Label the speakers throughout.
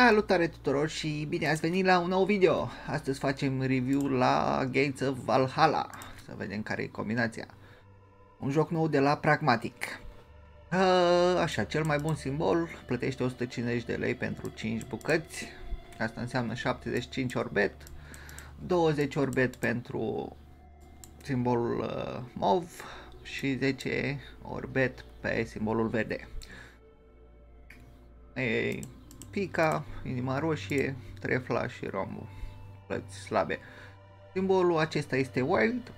Speaker 1: Salutare tuturor și bine ați venit la un nou video. Astăzi facem review la Gates of Valhalla. Să vedem care e combinația. Un joc nou de la Pragmatic. Așa, cel mai bun simbol plătește 150 de lei pentru 5 bucăți. Asta înseamnă 75 orbet, 20 orbet pentru simbolul uh, MOV și 10 orbet pe simbolul verde. Ei, pica, inima roșie, trefla și rombul. Plăți slabe. Simbolul acesta este wild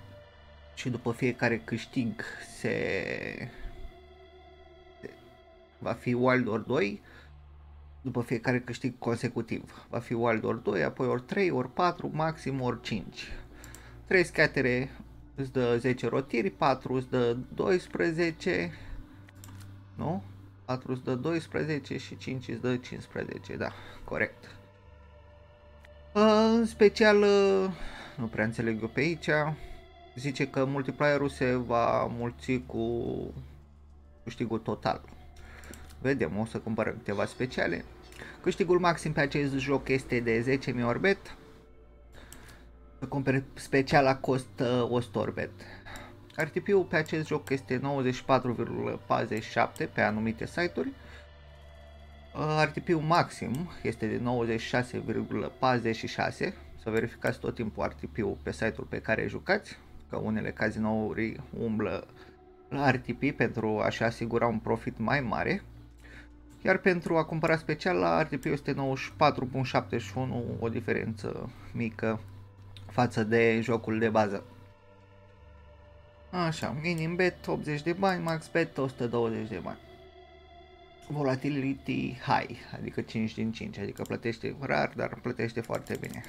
Speaker 1: și după fiecare câștig se va fi wild ori 2 după fiecare câștig consecutiv. Va fi wild ori 2, apoi ori 3, ori 4, maxim ori 5. 3 scatere îți dă 10 rotiri, 4 îți dă 12, nu? 4 îți dă 12 și 5 îți dă 15, da, corect. În special, nu prea înțeleg eu pe aici, zice că multiplayerul se va mulți cu câștigul total. Vedem, o să cumpărăm câteva speciale. Câștigul maxim pe acest joc este de 10.000 orbet. Să cumperi speciala costă 100 orbet. RTP-ul pe acest joc este 94,47 pe anumite site-uri. Uh, RTP-ul maxim este de 96,46. Să verificați tot timpul RTP-ul pe site-ul pe care jucați, că unele cazinouri umblă la RTP pentru a-și asigura un profit mai mare. Iar pentru a cumpăra special la RTP este 94.71, o diferență mică față de jocul de bază. Așa, minim bet 80 de bani, max bet 120 de bani. Volatility high, adică 5 din 5, adică plătește rar, dar plătește foarte bine.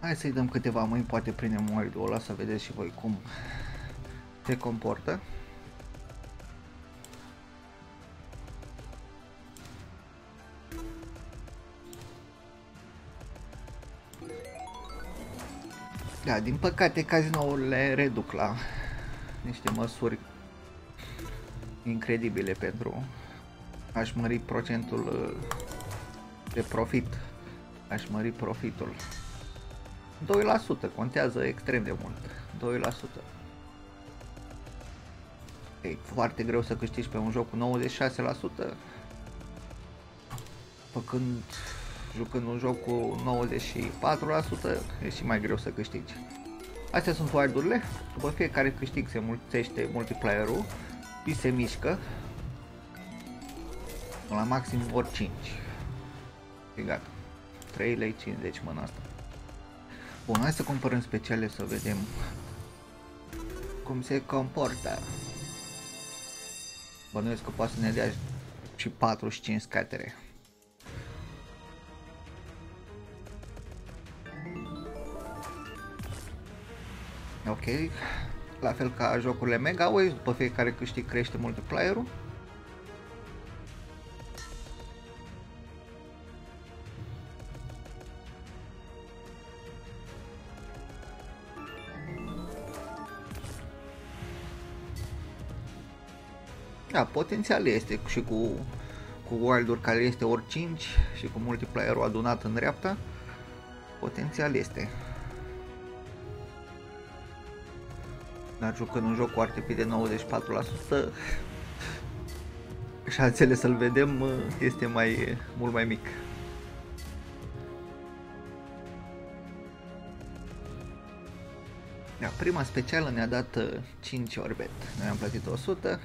Speaker 1: Hai să-i dăm câteva mâini, poate prindem moldul ăla să vedeți și voi cum se comportă. Da, din păcate cazinourile reduc la niște măsuri incredibile pentru a-și mări procentul uh, de profit, a-și mări profitul. 2% contează extrem de mult, 2%. E foarte greu să câștigi pe un joc cu 96%, făcând jucând un joc cu 94%, e și mai greu să câștigi. Astea sunt wild-urile, după fiecare câștig se mulțește multiplayer-ul și se mișcă la maxim ori 5. Și gata. 3 lei 50 mâna asta. Bun, hai să cumpărăm speciale să vedem cum se comportă. Bănuiesc că poate să ne dea și 45 scatere. Ok, la fel ca jocurile Mega Waves, după fiecare câștig crește multiplayer-ul. Da, potențial este și cu, cu wild care este ori 5 și cu multiplayer-ul adunat în dreapta, potențial este. Dar jucând un joc cu RTP de 94%, șansele să-l vedem este mai, mult mai mic. Da, prima specială ne-a dat 5 uh, orbet. Noi am plătit 100,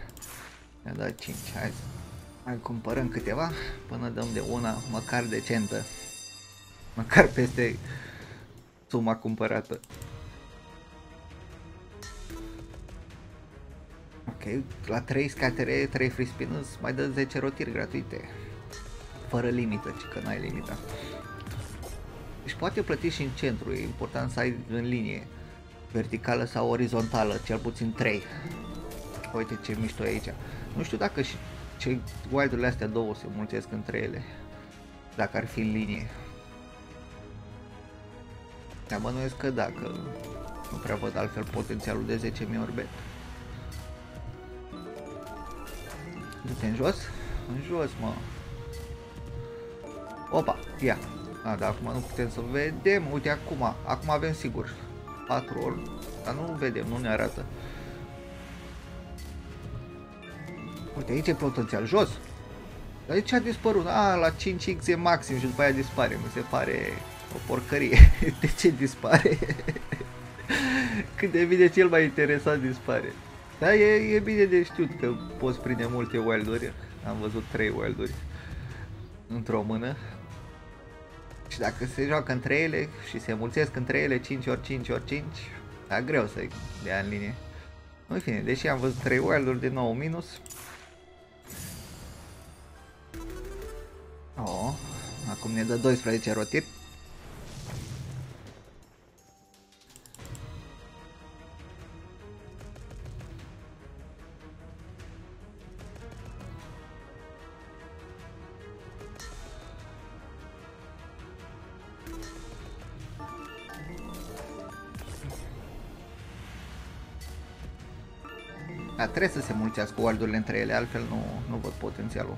Speaker 1: ne-a dat 5. Hai, mai cumpărăm câteva până dăm de una măcar decentă. Măcar peste suma cumpărată. Ok, la 3 scatere, 3 free spins mai dă 10 rotiri gratuite. Fără limită, ci că n-ai limita. Deci poate plăti și în centru, e important să ai în linie. Verticală sau orizontală, cel puțin 3. Uite ce mișto e aici. Nu știu dacă și ce wild astea două se mulțesc între ele. Dacă ar fi în linie. Dar bănuiesc că dacă nu prea văd altfel potențialul de 10.000 orbet. Du-te în jos? În jos, mă. Opa, ia. A, dar acum nu putem să vedem. Uite, acum. Acum avem sigur. 4 ori. Dar nu vedem, nu ne arată. Uite, aici e potențial. Jos. Dar ce a dispărut? A, la 5x e maxim și după aia dispare. Mi se pare o porcărie. De ce dispare? Când devine cel mai interesant dispare. Da, e, e bine de știut că poți prinde multe wilduri. Am văzut 3 wilduri într-o mână. Și dacă se joacă între ele și se mulțesc între ele 5 ori 5 ori 5, da greu să dea în linie. În fine, deși am văzut 3 wilduri de 9 minus. Oh, acum ne dă 12 rotiri. Da, trebuie să se mulțească waldurile între ele, altfel nu, nu văd potențialul.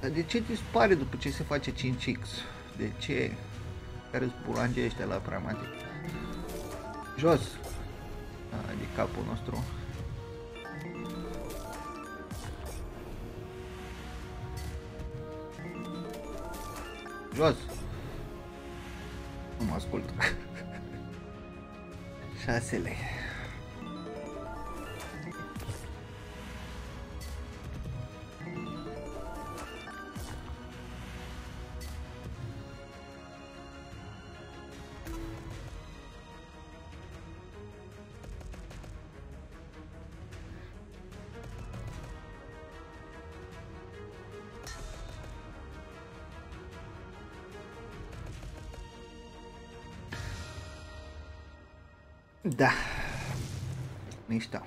Speaker 1: Dar de ce dispare după ce se face 5x? De ce? Care sunt bulangii ăștia la pragmatic? Jos! A, de capul nostru. Jos! Nu mă ascult. Șasele. Da. Mișto.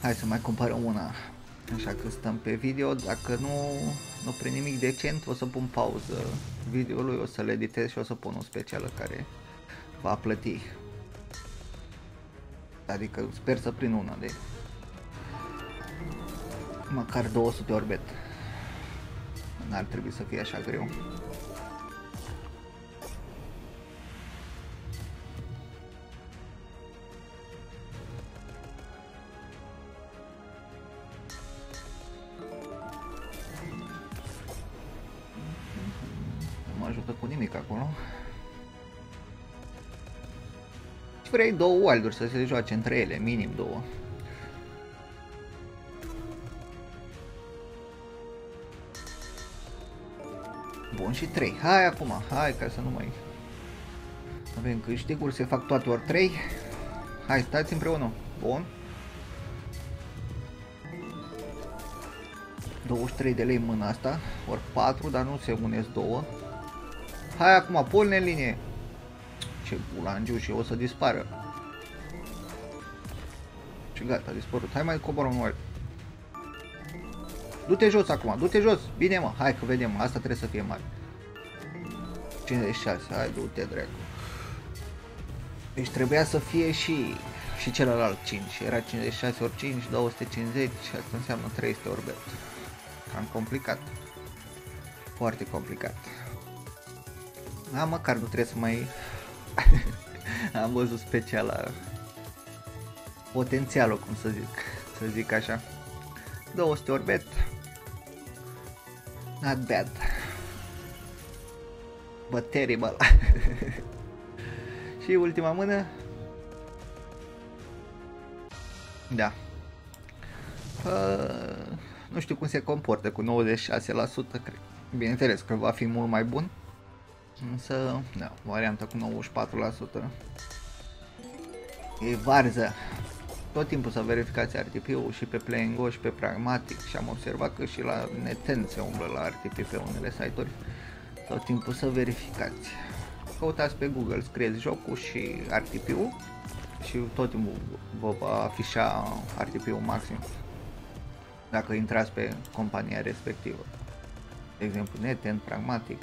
Speaker 1: Hai să mai cumpărăm una. Așa că stăm pe video. Dacă nu, nu prind nimic decent, o să pun pauză videoului, o să le editez și o să pun un special care va plăti. Adică sper să prind una de măcar 200 orbet. N-ar trebui să fie așa greu. Vrei două wilduri să se joace între ele, minim două. Bun, și 3. Hai acum, hai ca să nu mai avem câștiguri, se fac toate ori 3. Hai, stați împreună. Bun. 23 de lei în mâna asta, ori 4, dar nu se unesc două. Hai acum, pune în linie ce bulangiu și o să dispară. Și gata, a dispărut. Hai mai coborăm noi. Du-te jos acum, du-te jos. Bine mă, hai că vedem, asta trebuie să fie mare. 56, hai du-te dracu. Deci trebuia să fie și și celălalt 5. Era 56 ori 5, 250 și asta înseamnă 300 ori bet. Cam complicat. Foarte complicat. Da, măcar nu trebuie să mai Am văzut speciala potențialul, cum să zic, să zic așa. 200 ori bet. Not bad. But terrible. Și ultima mână. Da. Uh, nu știu cum se comportă cu 96%, cred. Bineînțeles că va fi mult mai bun. Însă, da, varianta cu 94%. E varză. Tot timpul să verificați RTP-ul și pe Playing și pe Pragmatic și am observat că și la Neten se umblă la RTP pe unele site-uri. Tot timpul să verificați. Căutați pe Google, scrieți jocul și RTP-ul și tot timpul vă va afișa RTP-ul maxim dacă intrați pe compania respectivă. De exemplu, Neten, Pragmatic,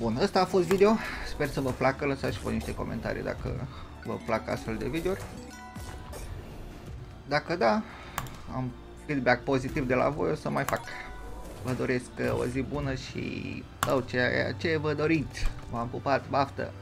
Speaker 1: Bun, ăsta a fost video, sper să vă placă, lăsați și voi niște comentarii dacă vă plac astfel de videouri. Dacă da, am feedback pozitiv de la voi, o să mai fac. Vă doresc o zi bună și oh, ce, ce vă doriți. V-am pupat, baftă!